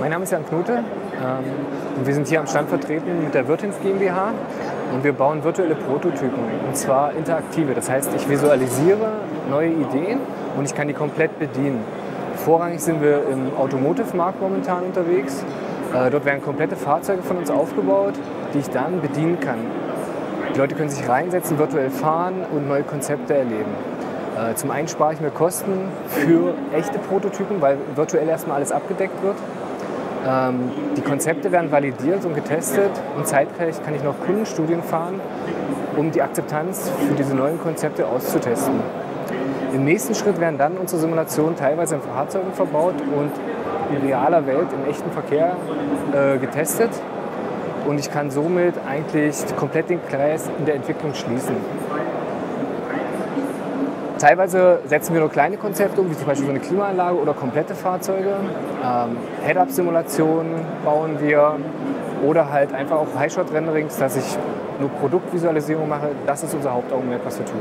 Mein Name ist Jan Knute ähm, und wir sind hier am Stand vertreten mit der Wirtins GmbH und wir bauen virtuelle Prototypen und zwar interaktive. Das heißt, ich visualisiere neue Ideen und ich kann die komplett bedienen. Vorrangig sind wir im Automotive-Markt momentan unterwegs. Äh, dort werden komplette Fahrzeuge von uns aufgebaut, die ich dann bedienen kann. Die Leute können sich reinsetzen, virtuell fahren und neue Konzepte erleben. Äh, zum einen spare ich mir Kosten für echte Prototypen, weil virtuell erstmal alles abgedeckt wird. Ähm, die Konzepte werden validiert und getestet und zeitgleich kann ich noch Kundenstudien fahren, um die Akzeptanz für diese neuen Konzepte auszutesten. Im nächsten Schritt werden dann unsere Simulationen teilweise in Fahrzeugen verbaut und in realer Welt, im echten Verkehr äh, getestet. Und ich kann somit eigentlich komplett den Kreis in der Entwicklung schließen. Teilweise setzen wir nur kleine Konzepte um, wie zum Beispiel so eine Klimaanlage oder komplette Fahrzeuge. Ähm, Head-Up-Simulationen bauen wir oder halt einfach auch High-Shot-Renderings, dass ich nur Produktvisualisierung mache. Das ist unser Hauptaugenmerk, was wir tun.